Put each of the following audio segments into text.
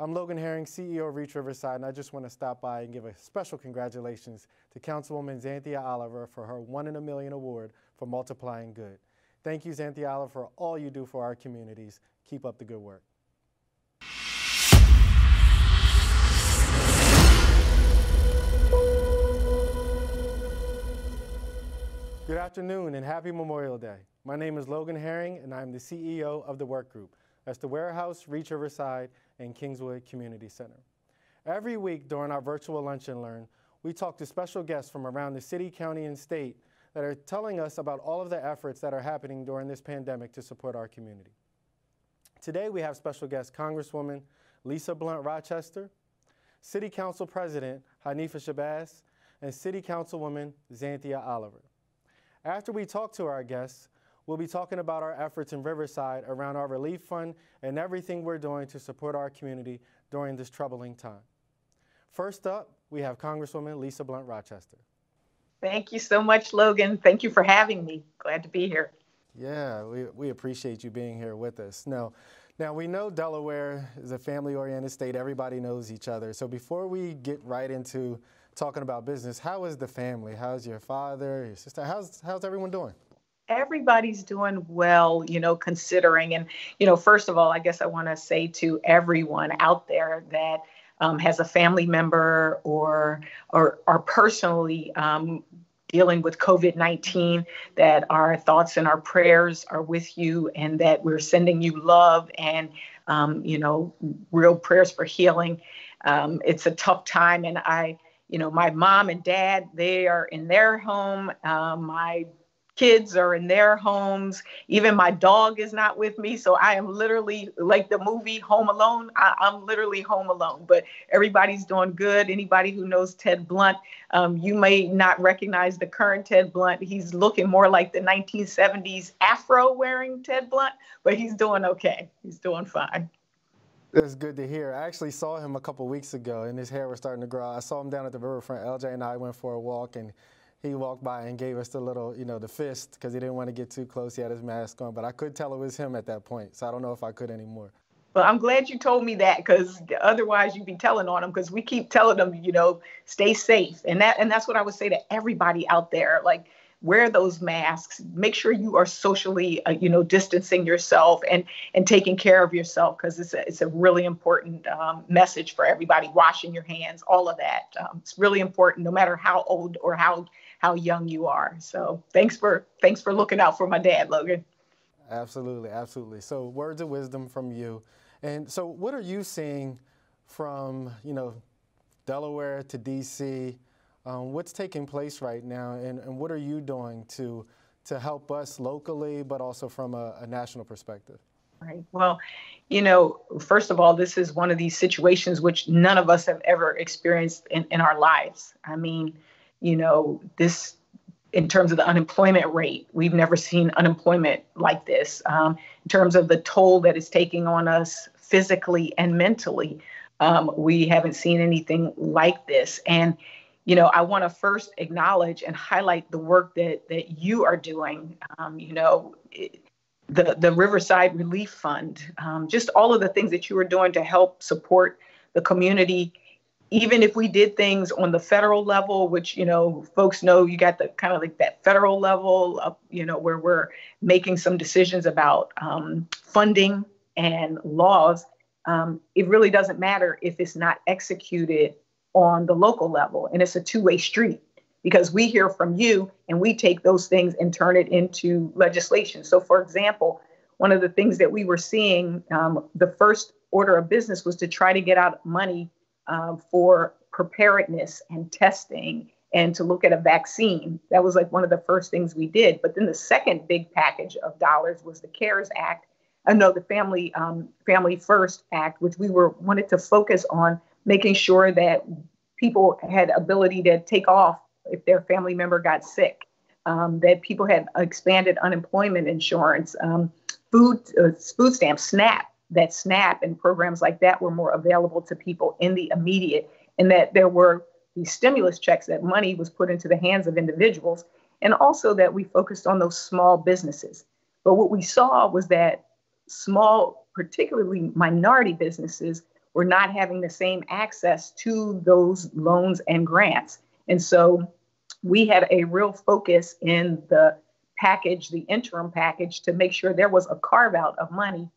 I'm Logan Herring, CEO of Reach Riverside, and I just want to stop by and give a special congratulations to Councilwoman Zanthia Oliver for her One in a Million Award for multiplying good. Thank you, Zanthia Oliver, for all you do for our communities. Keep up the good work. Good afternoon and happy Memorial Day. My name is Logan Herring and I'm the CEO of the work group. That's the Warehouse, Reach Riverside, and Kingswood Community Center. Every week during our virtual lunch and learn, we talk to special guests from around the city, county, and state that are telling us about all of the efforts that are happening during this pandemic to support our community. Today we have special guest Congresswoman Lisa Blunt Rochester, City Council President Hanifa Shabazz, and City Councilwoman Zanthia Oliver. After we talk to our guests, we'll be talking about our efforts in Riverside around our relief fund and everything we're doing to support our community during this troubling time. First up, we have Congresswoman Lisa Blunt Rochester. Thank you so much, Logan. Thank you for having me. Glad to be here. Yeah, we, we appreciate you being here with us. Now, now, we know Delaware is a family oriented state, everybody knows each other. So, before we get right into talking about business. How is the family? How's your father, your sister? How's how's everyone doing? Everybody's doing well, you know, considering. And, you know, first of all, I guess I want to say to everyone out there that um, has a family member or or are personally um, dealing with COVID 19, that our thoughts and our prayers are with you and that we're sending you love and, um, you know, real prayers for healing. Um, it's a tough time, and I you know, my mom and dad, they are in their home. Um, my kids are in their homes. Even my dog is not with me. So I am literally like the movie Home Alone. I, am literally home alone, but everybody's doing good. Anybody who knows Ted Blunt, um, you may not recognize the current Ted Blunt. He's looking more like the 1970s afro wearing Ted Blunt, but he's doing okay. He's doing fine. That's good to hear. I actually saw him a couple weeks ago, and his hair was starting to grow. I saw him down at the riverfront. LJ and I went for a walk, and he walked by and gave us the little, you know, the fist because he didn't want to get too close. He had his mask on, but I could tell it was him at that point. So I don't know if I could anymore. Well, I'm glad you told me that because otherwise you'd be telling on them because we keep telling them, you know, stay safe, and that and that's what I would say to everybody out there. Like wear those masks make sure you are socially uh, you know distancing yourself and and taking care of yourself because it's a, it's a really important um, message for everybody washing your hands all of that um, it's really important no matter how old or how how young you are so thanks for thanks for looking out for my dad logan absolutely absolutely so words of wisdom from you and so what are you seeing from you know delaware to dc um, what's taking place right now, and, and what are you doing to to help us locally, but also from a, a national perspective? Right. Well, you know, first of all, this is one of these situations which none of us have ever experienced in, in our lives. I mean, you know, this in terms of the unemployment rate, we've never seen unemployment like this. Um, in terms of the toll that it's taking on us physically and mentally, um, we haven't seen anything like this. And you know, I want to first acknowledge and highlight the work that that you are doing. Um, you know, the the Riverside Relief Fund, um, just all of the things that you are doing to help support the community. Even if we did things on the federal level, which you know, folks know, you got the kind of like that federal level, of, you know, where we're making some decisions about um, funding and laws. Um, it really doesn't matter if it's not executed on the local level. And it's a two way street because we hear from you and we take those things and turn it into legislation. So, for example, one of the things that we were seeing, um, the first order of business was to try to get out money uh, for preparedness and testing and to look at a vaccine. That was like one of the first things we did. But then the second big package of dollars was the CARES Act. Uh, no, the Family um, Family First Act, which we were wanted to focus on making sure that people had ability to take off if their family member got sick, um, that people had expanded unemployment insurance, um, food uh, food stamps, SNAP, that SNAP and programs like that were more available to people in the immediate, and that there were these stimulus checks that money was put into the hands of individuals, and also that we focused on those small businesses. But what we saw was that small, particularly minority businesses, were not having the same access to those loans and grants. And so we had a real focus in the package, the interim package, to make sure there was a carve out of money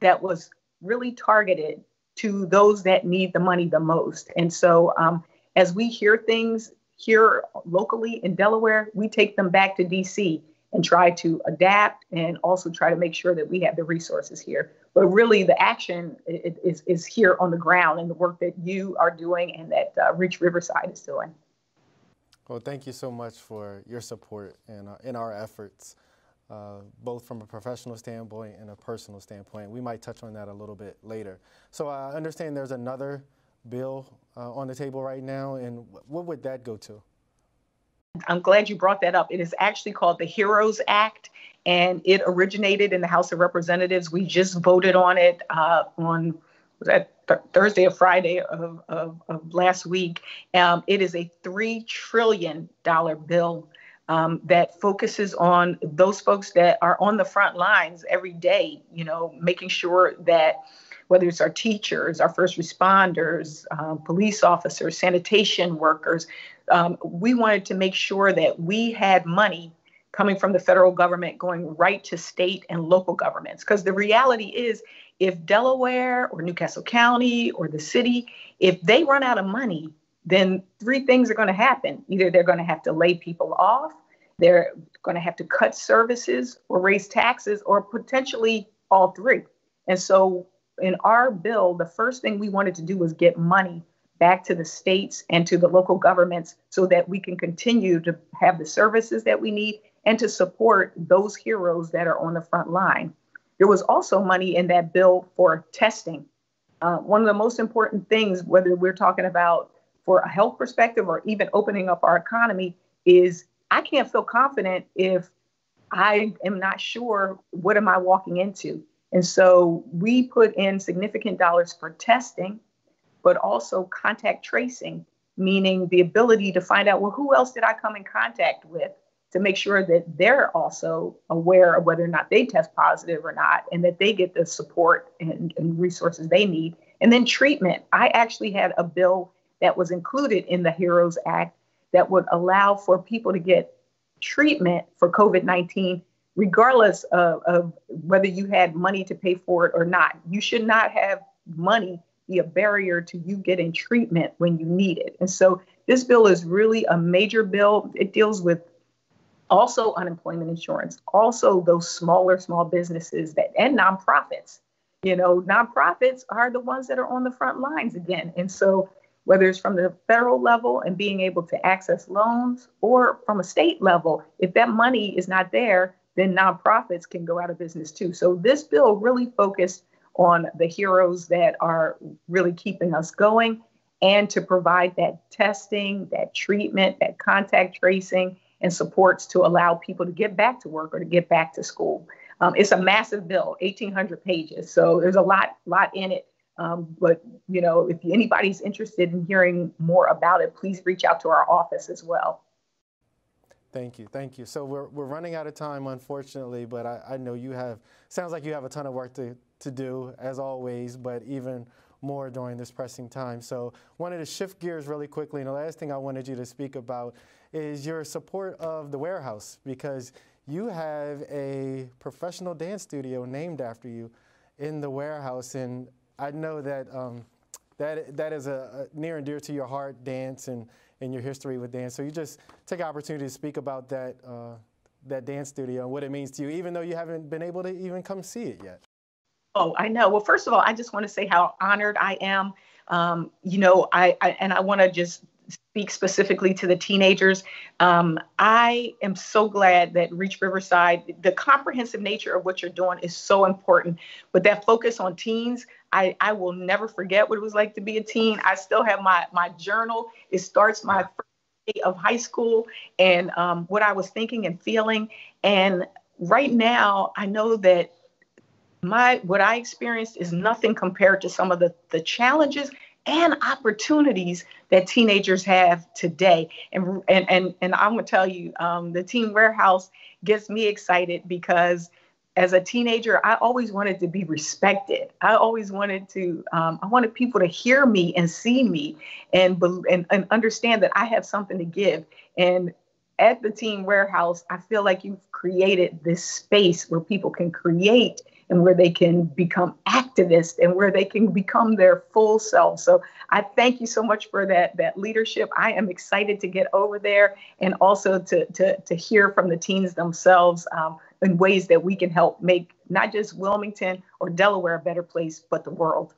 that was really targeted to those that need the money the most. And so um, as we hear things here locally in Delaware, we take them back to DC and try to adapt and also try to make sure that we have the resources here. But really, the action is, is here on the ground and the work that you are doing and that uh, Reach Riverside is doing. Well, thank you so much for your support in, uh, in our efforts, uh, both from a professional standpoint and a personal standpoint. We might touch on that a little bit later. So I understand there's another bill uh, on the table right now, and what would that go to? I'm glad you brought that up. It is actually called the HEROES Act, and it originated in the House of Representatives. We just voted on it uh, on that th- Thursday or Friday of, of, of last week. Um, it is a three trillion dollar bill um, that focuses on those folks that are on the front lines every day. You know, making sure that whether it's our teachers, our first responders, um, police officers, sanitation workers, um, we wanted to make sure that we had money coming from the federal government going right to state and local governments. Because the reality is, if Delaware or New Castle County or the city, if they run out of money, then three things are going to happen. Either they're going to have to lay people off, they're going to have to cut services or raise taxes, or potentially all three. And so in our bill, the first thing we wanted to do was get money back to the states and to the local governments so that we can continue to have the services that we need and to support those heroes that are on the front line. There was also money in that bill for testing. Uh, one of the most important things, whether we're talking about for a health perspective or even opening up our economy, is I can't feel confident if I am not sure what am I walking into. And so we put in significant dollars for testing, but also contact tracing, meaning the ability to find out, well, who else did I come in contact with to make sure that they're also aware of whether or not they test positive or not, and that they get the support and, and resources they need. And then treatment. I actually had a bill that was included in the HEROES Act that would allow for people to get treatment for COVID 19 regardless of, of whether you had money to pay for it or not. You should not have money be a barrier to you getting treatment when you need it. And so this bill is really a major bill. It deals with also unemployment insurance, also those smaller small businesses that and nonprofits. You know, nonprofits are the ones that are on the front lines again. And so whether it's from the federal level and being able to access loans or from a state level, if that money is not there, then nonprofits can go out of business too. So this bill really focused on the heroes that are really keeping us going and to provide that testing, that treatment, that contact tracing, and supports to allow people to get back to work or to get back to school. Um, it's a massive bill, 1,800 pages, so there's a lot, lot in it. Um, but you know, if anybody's interested in hearing more about it, please reach out to our office as well. Thank you, thank you. So we're, we're running out of time, unfortunately, but I, I know you have, sounds like you have a ton of work to, to do, as always, but even more during this pressing time. So wanted to shift gears really quickly, and the last thing I wanted you to speak about is your support of the warehouse, because you have a professional dance studio named after you in the warehouse, and I know that um, that, that is a, a near and dear to your heart, dance, and in your history with dance. So you just take opportunity to speak about that, uh, that dance studio and what it means to you, even though you haven't been able to even come see it yet. Oh, I know. Well, first of all, I just want to say how honored I am. Um, you know, I, I and I want to just speak specifically to the teenagers. Um, I am so glad that Reach Riverside, the comprehensive nature of what you're doing is so important. But that focus on teens, I, I will never forget what it was like to be a teen. I still have my, my journal. It starts my first day of high school and um, what I was thinking and feeling. And right now, I know that my what I experienced is nothing compared to some of the, the challenges and opportunities that teenagers have today. And and and, and I'm gonna tell you, um, the Teen Warehouse gets me excited because as a teenager, I always wanted to be respected. I always wanted to, um, I wanted people to hear me and see me and, and, and understand that I have something to give. And at the Teen Warehouse, I feel like you've created this space where people can create and where they can become activists and where they can become their full self. So I thank you so much for that that leadership. I am excited to get over there and also to to, to hear from the teens themselves um, in ways that we can help make not just Wilmington or Delaware a better place, but the world.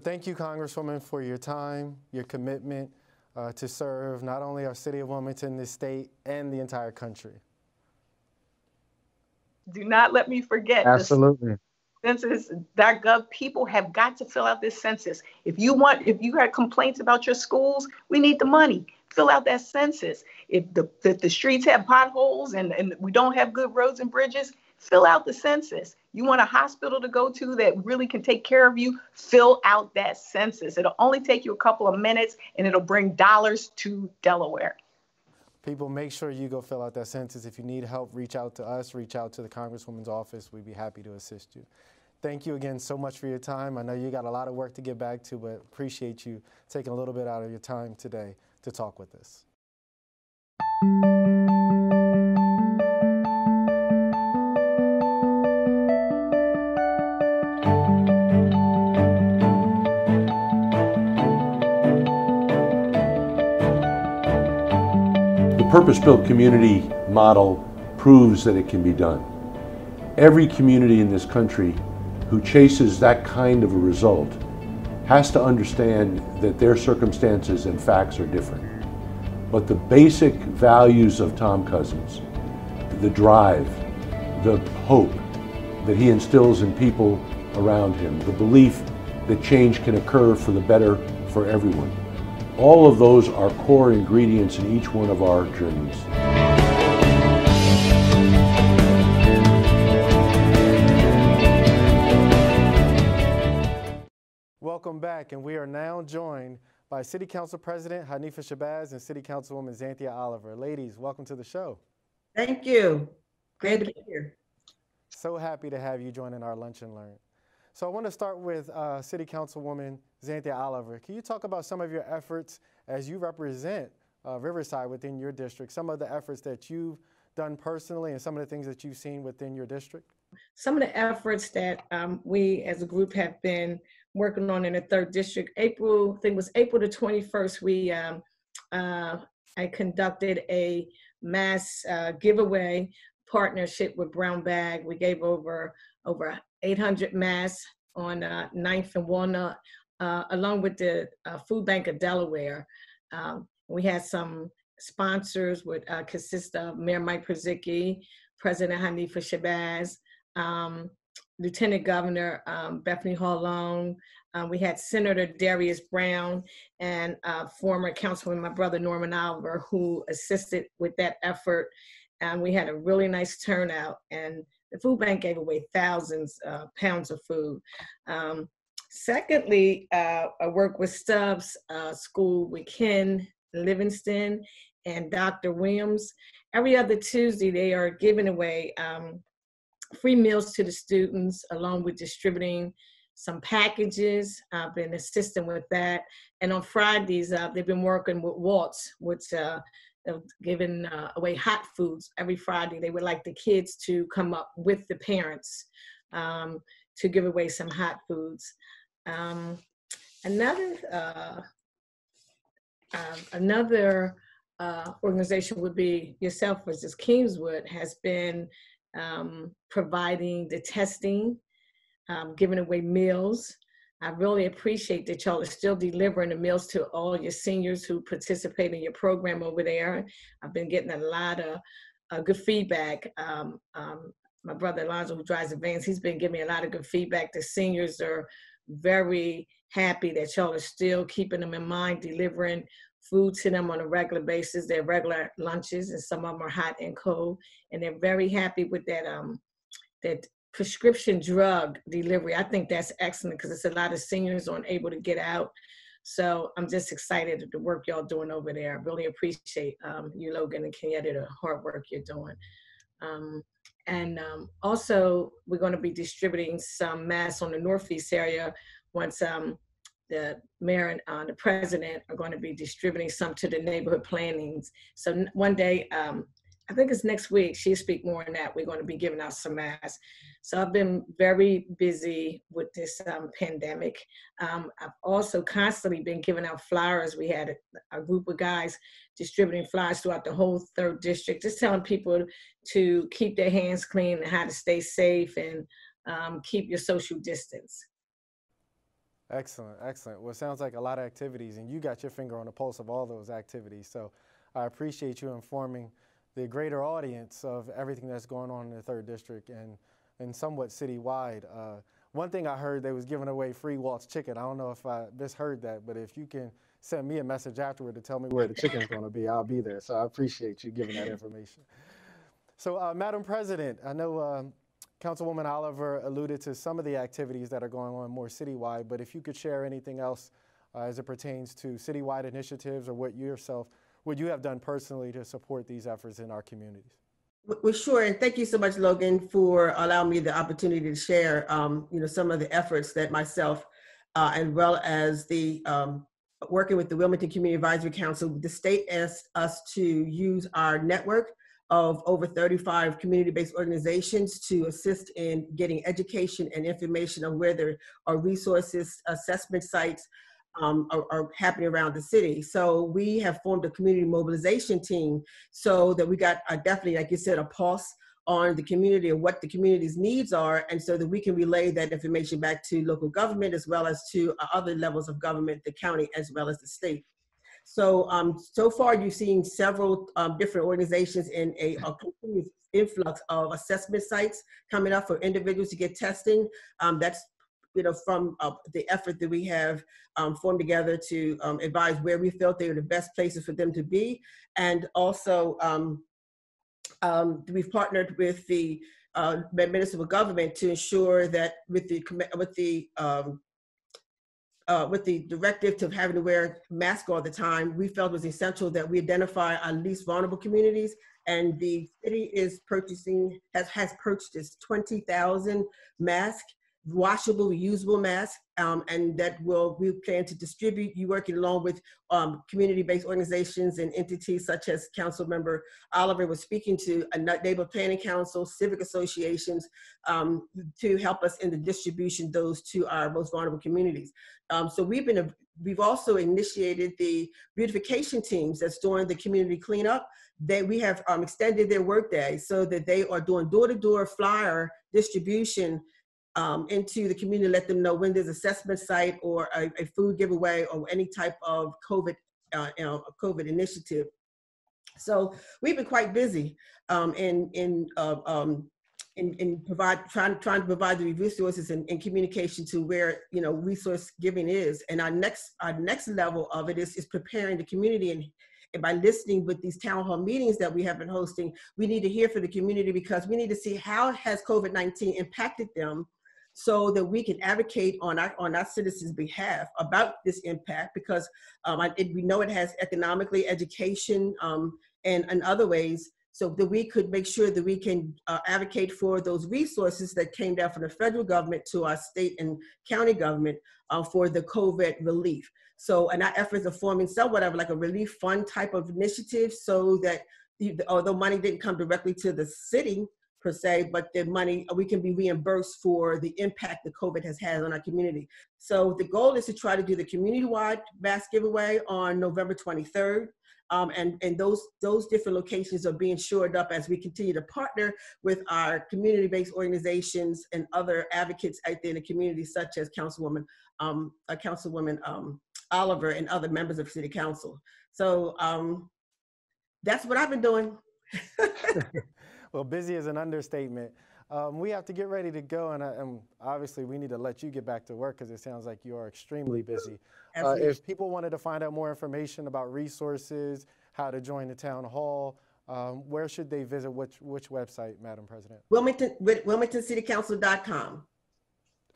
Thank you, Congresswoman, for your time, your commitment uh, to serve not only our city of Wilmington, this state, and the entire country. Do not let me forget. Absolutely. Census.gov people have got to fill out this census. If you want, if you had complaints about your schools, we need the money. Fill out that census. If the, if the streets have potholes and, and we don't have good roads and bridges, fill out the census. You want a hospital to go to that really can take care of you, fill out that census. It'll only take you a couple of minutes and it'll bring dollars to Delaware. People, make sure you go fill out that census. If you need help, reach out to us, reach out to the Congresswoman's office. We'd be happy to assist you. Thank you again so much for your time. I know you got a lot of work to get back to, but appreciate you taking a little bit out of your time today to talk with us. Purpose-built community model proves that it can be done. Every community in this country who chases that kind of a result has to understand that their circumstances and facts are different. But the basic values of Tom Cousins, the drive, the hope that he instills in people around him, the belief that change can occur for the better for everyone, all of those are core ingredients in each one of our journeys. Welcome back, and we are now joined by City Council President Hanifa Shabazz and City Councilwoman Zanthia Oliver. Ladies, welcome to the show. Thank you. Great to be here. So happy to have you joining our Lunch and Learn. So I want to start with uh, City Councilwoman Zanthia Oliver. Can you talk about some of your efforts as you represent uh, Riverside within your district, some of the efforts that you've done personally and some of the things that you've seen within your district? Some of the efforts that um, we as a group have been working on in the third district, April, I think it was April the 21st, we, um, uh, I conducted a mass uh, giveaway partnership with Brown Bag. We gave over over 800 masks on uh, 9th and Walnut, uh, along with the uh, Food Bank of Delaware. Um, we had some sponsors which uh, consist of Mayor Mike Purzycki, President Hanifa Shabazz, um, Lieutenant Governor um, Bethany Hall. Um, we had Senator Darius Brown and uh, former Councilman, my brother Norman Oliver, who assisted with that effort. And we had a really nice turnout. And the food bank gave away thousands of uh, pounds of food. Um, secondly, uh, I work with Stubbs uh, School with Ken Livingston and Dr. Williams. Every other Tuesday, they are giving away um, free meals to the students, along with distributing some packages. I've been assisting with that. And on Fridays, uh, they've been working with Walt's, which uh, giving uh, away hot foods every Friday. They would like the kids to come up with the parents um, to give away some hot foods. Um, another uh, uh, another organization would be yourself, versus Kingswood, has been um, providing the testing, um, giving away meals. I really appreciate that y'all are still delivering the meals to all your seniors who participate in your program over there. I've been getting a lot of uh, good feedback. Um, um, my brother Alonzo, who drives the vans, he's been giving me a lot of good feedback. The seniors are very happy that y'all are still keeping them in mind, delivering food to them on a regular basis, their regular lunches, and some of them are hot and cold. And they're very happy with that um, that prescription drug delivery. I think that's excellent because it's a lot of seniors aren't able to get out. So I'm just excited at the work y'all doing over there. I really appreciate um, you, Logan and Kenyatta, the hard work you're doing. Um, And um, also, we're going to be distributing some masks on the Northeast area once um, the mayor and uh, the president are going to be distributing some to the neighborhood plannings. So one day, um, I think it's next week, she'll speak more on that. We're going to be giving out some masks. So I've been very busy with this um, pandemic. Um, I've also constantly been giving out flyers. We had a, a group of guys distributing flyers throughout the whole third district, just telling people to keep their hands clean and how to stay safe and um, keep your social distance. Excellent, excellent. Well, it sounds like a lot of activities, and you got your finger on the pulse of all those activities. So I appreciate you informing the greater audience of everything that's going on in the third district and, and somewhat citywide. Uh, one thing I heard they was giving away free Walt's chicken. I don't know if I misheard that, but if you can send me a message afterward to tell me where the chicken's going to be, I'll be there. So I appreciate you giving that information. So, uh, Madam President, I know um, Councilwoman Oliver alluded to some of the activities that are going on more citywide, but if you could share anything else uh, as it pertains to citywide initiatives or what you yourself, what you have done personally to support these efforts in our communities. Well, sure, and thank you so much, Logan, for allowing me the opportunity to share, um, you know, some of the efforts that myself, uh, as well as the um, working with the Wilmington Community Advisory Council, the state asked us to use our network of over 35 community-based organizations to assist in getting education and information on where there are resources, assessment sites um, are, are, happening around the city. So we have formed a community mobilization team so that we got uh, definitely, like you said, a pulse on the community and what the community's needs are, and so that we can relay that information back to local government as well as to uh, other levels of government, the county as well as the state. So, um, so far you've seen several um, different organizations in a, a, continuous influx of assessment sites coming up for individuals to get testing. Um, that's you know from uh, the effort that we have um, formed together to um, advise where we felt they were the best places for them to be, and also um, we've partnered with the uh, municipal government to ensure that with the with the uh, with the directive to having to wear mask all the time, we felt was essential that we identify our least vulnerable communities. And the city is purchasing, has, has purchased 20,000 masks washable, reusable masks, um, and that will we plan to distribute. You working along with um, community-based organizations and entities such as Council Member Oliver was speaking to a neighborhood planning council, civic associations, um, to help us in the distribution those to our most vulnerable communities. Um, so we've been we've also initiated the beautification teams that's doing the community cleanup. They we have um, extended their workday so that they are doing door-to-door flyer distribution um, into the community, let them know when there's assessment site or a, a food giveaway or any type of COVID, uh, you know, COVID initiative. So we've been quite busy um, in in, uh, um, in in provide trying trying to provide the resources and, and, communication to where you know resource giving is. And our next our next level of it is is preparing the community and and by listening with these town hall meetings that we have been hosting, we need to hear from the community because we need to see how has COVID-19 impacted them so that we can advocate on our on our citizens' behalf about this impact because um, I, it, we know it has economically, education, um, and and other ways. So that we could make sure that we can uh, advocate for those resources that came down from the federal government to our state and county government uh, for the COVID relief. So, and our efforts are forming somewhat of like a relief fund type of initiative so that although money didn't come directly to the city, per se, but the money we can be reimbursed for the impact the COVID has had on our community. So the goal is to try to do the community-wide mask giveaway on November 23rd. Um, and and those those different locations are being shored up as we continue to partner with our community-based organizations and other advocates out there in the community, such as Councilwoman um, uh, Councilwoman um, Oliver and other members of City Council. So um, that's what I've been doing. well, busy is an understatement. Um, we have to get ready to go, and, uh, and, obviously we need to let you get back to work because it sounds like you are extremely busy. Uh, if people wanted to find out more information about resources, how to join the town hall, um, where should they visit? Which which website, Madam President? Wilmington WilmingtonCityCouncil.com.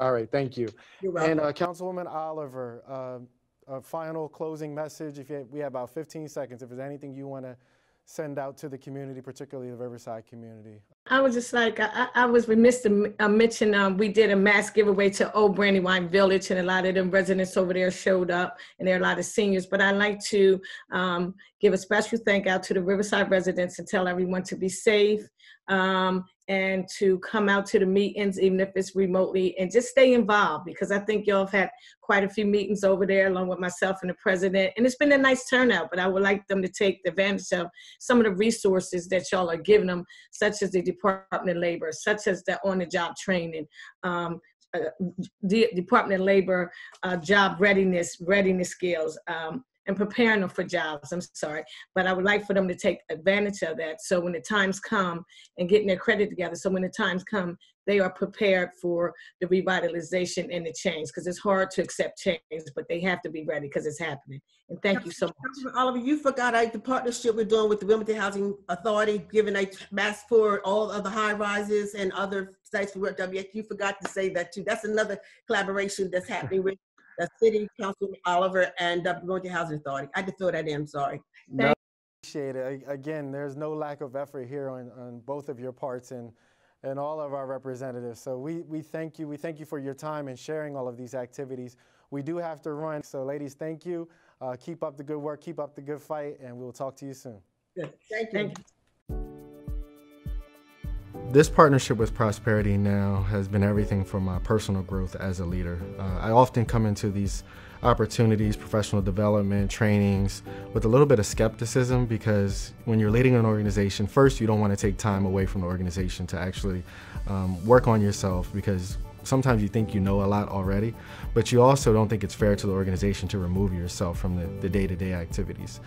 All right, thank you. You're welcome. And uh, Councilwoman Oliver, uh, a final closing message. If have, we have about 15 seconds, if there's anything you want to send out to the community, particularly the Riverside community? I was just like, I, I was remiss to uh, mention um, we did a mass giveaway to Old Brandywine Village, and a lot of them residents over there showed up, and there are a lot of seniors. But I'd like to um, give a special thank out to the Riverside residents and tell everyone to be safe um, and to come out to the meetings, even if it's remotely, and just stay involved because I think y'all have had quite a few meetings over there along with myself and the president, and it's been a nice turnout. But I would like them to take advantage of some of the resources that y'all are giving them, such as the Department of Labor, such as the on-the-job training. Um, uh, the Department of Labor uh, job readiness readiness skills, um, and preparing them for jobs. I'm sorry, but I would like for them to take advantage of that. So when the times come and getting their credit together, so when the times come, they are prepared for the revitalization and the change because it's hard to accept change, but they have to be ready because it's happening. And thank you so much. Oliver, you forgot I, the partnership we're doing with the Wilmington Housing Authority, giving a mask for all of the high rises and other sites for WX. You forgot to say that too. That's another collaboration that's happening with the city councilman Oliver and the Wilmington Housing Authority. I had to throw that in, sorry. No, appreciate it. Again, there's no lack of effort here on, on both of your parts and, and all of our representatives. So we, we thank you. We thank you for your time and sharing all of these activities. We do have to run. So ladies, thank you. Uh, keep up the good work. Keep up the good fight. And we'll talk to you soon. Good. Thank you. Thank you. This partnership with Prosperity Now has been everything for my personal growth as a leader. Uh, I often come into these opportunities, professional development, trainings, with a little bit of skepticism because when you're leading an organization, first, you don't want to take time away from the organization to actually um, work on yourself because sometimes you think you know a lot already, but you also don't think it's fair to the organization to remove yourself from the day to day activities.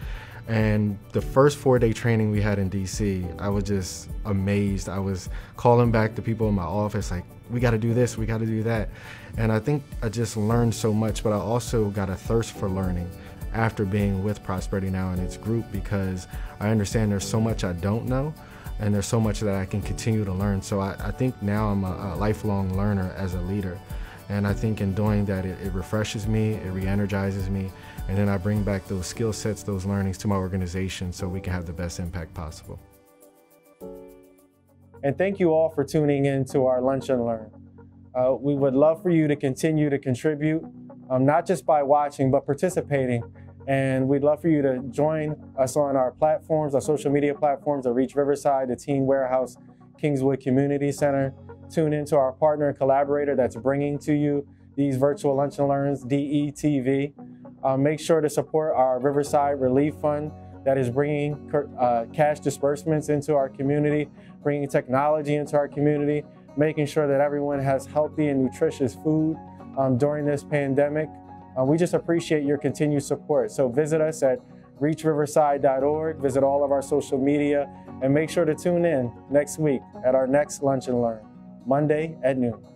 And the first four day training we had in DC, I was just amazed. I was calling back the people in my office, like, we got to do this, we got to do that. And I think I just learned so much, but I also got a thirst for learning after being with Prosperity Now and its group because I understand there's so much I don't know and there's so much that I can continue to learn. So I, I think now I'm a, a, lifelong learner as a leader. And I think in doing that, it, it refreshes me, it re energizes me, and then I bring back those skill sets, those learnings to my organization so we can have the best impact possible. And thank you all for tuning in to our Lunch and Learn. Uh, we would love for you to continue to contribute, um, not just by watching, but participating. And we'd love for you to join us on our platforms, our social media platforms, the Reach Riverside, the Teen Warehouse, Kingswood Community Center. Tune into our partner and collaborator that's bringing to you these virtual lunch and learns, DETV. Uh, make sure to support our Riverside Relief Fund that is bringing uh, cash disbursements into our community, bringing technology into our community, making sure that everyone has healthy and nutritious food um, during this pandemic. Uh, we just appreciate your continued support. So visit us at reachriverside.org, visit all of our social media, and make sure to tune in next week at our next Lunch and Learn, Monday at noon.